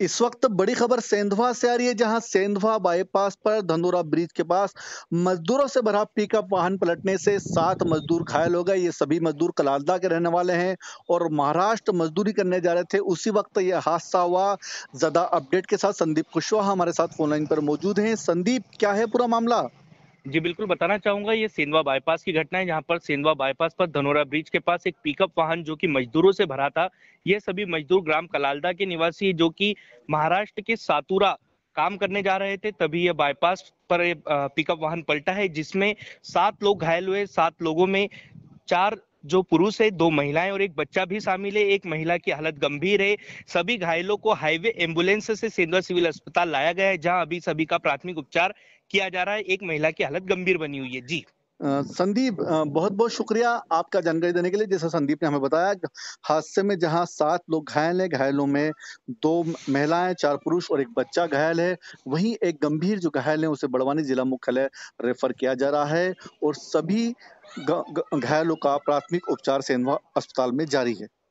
इस वक्त बड़ी खबर सेंधवा से आ रही है, जहाँ सेंधवा बाईपास पर धनोरा ब्रिज के पास मजदूरों से भरा पिकअप वाहन पलटने से सात मजदूर घायल हो गए। ये सभी मजदूर कलालदा के रहने वाले हैं और महाराष्ट्र मजदूरी करने जा रहे थे। उसी वक्त यह हादसा हुआ। ज़्यादा अपडेट के साथ संदीप कुशवाहा हमारे साथ फोनलाइन पर मौजूद हैं। संदीप, क्या है पूरा मामला? जी, बिल्कुल बताना चाहूँगा, ये सेंधवा बाईपास की घटना है, जहाँ पर सेंधवा बाईपास पर धनोरा ब्रिज के पास एक पिकअप वाहन जो कि मजदूरों से भरा था, ये सभी मजदूर ग्राम कलालदा के निवासी जो कि महाराष्ट्र के सातुरा काम करने जा रहे थे, तभी यह बाईपास पर पिकअप वाहन पलटा है, जिसमें सात लोग घायल हुए, सात लोगों में चार जो पुरुष है, दो महिलाएँ और एक बच्चा भी शामिल है। एक महिला की हालत गंभीर है। सभी घायलों को हाईवे एंबुलेंस से सेंधवा सिविल अस्पताल लाया गया है, जहाँ अभी सभी का प्राथमिक उपचार किया जा रहा है। एक महिला की हालत गंभीर बनी हुई है। जी। संदीप बहुत बहुत शुक्रिया आपका जानकारी देने के लिए। जैसा संदीप ने हमें बताया, हादसे में जहाँ सात लोग घायल हैं, घायलों में दो महिलाएँ, चार पुरुष और एक बच्चा घायल है। वहीं एक गंभीर जो घायल है, उसे बड़वानी जिला मुख्यालय रेफर किया जा रहा है और सभी घायलों का प्राथमिक उपचार सेनवा अस्पताल में जारी है।